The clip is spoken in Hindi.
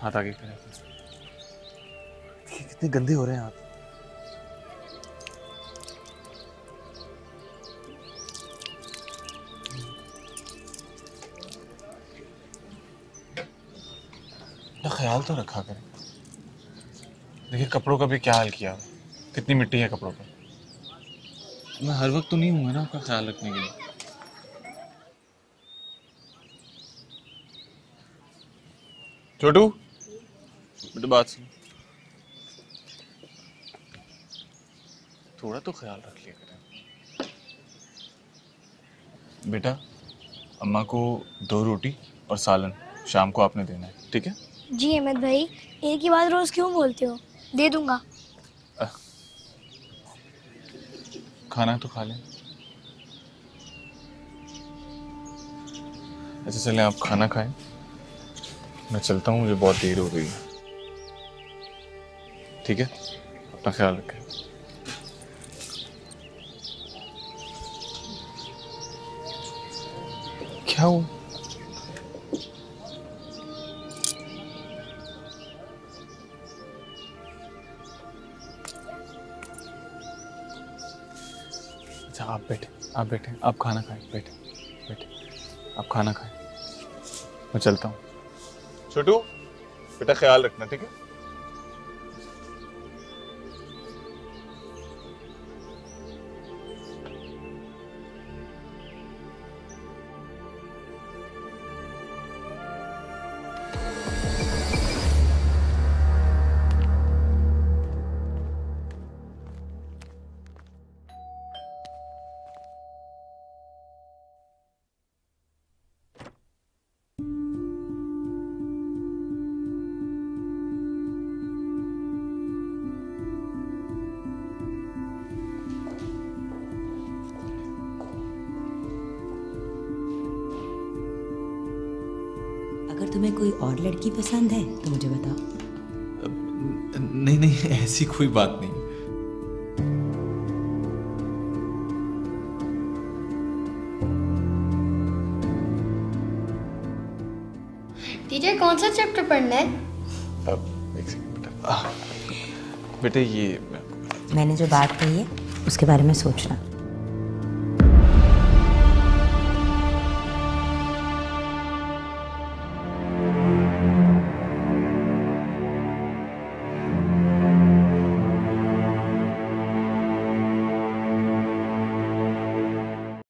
हाथ आगे करें। कितने गंदे हो रहे हैं हाथ। ना ख्याल तो रखा करें। देखिए कपड़ों का भी क्या हाल किया। कितनी मिट्टी है कपड़ों पर। मैं हर वक्त तो नहीं हूँ ना आपका ख्याल रखने के लिए। छोटू? बेटा बात सुन। थोड़ा तो ख्याल रख लिया करें। बेटा अम्मा को दो रोटी और सालन शाम को आपने देना है ठीक है? जी अहमद भाई एक ही बात रोज क्यों बोलते हो? दे दूँगा। खाना तो खा लें। अच्छा चलें आप खाना खाएँ। मैं चलता हूँ मुझे बहुत देर हो गई है। ठीक है? अपना ख्याल रखें। क्या हुआ? अच्छा आप बैठे आप बैठे आप खाना खाएँ बैठे बैठे आप खाना खाएँ। मैं चलता हूँ। छोटू बेटा ख्याल रखना ठीक है? अगर तुम्हें कोई और लड़की पसंद है तो मुझे बताओ। नहीं नहीं ऐसी कोई बात नहीं। टीचर कौन सा चैप्टर पढ़ना है? अब एक सेकंड बेटा। बेटे ये मैंने जो बात कही है उसके बारे में सोचना।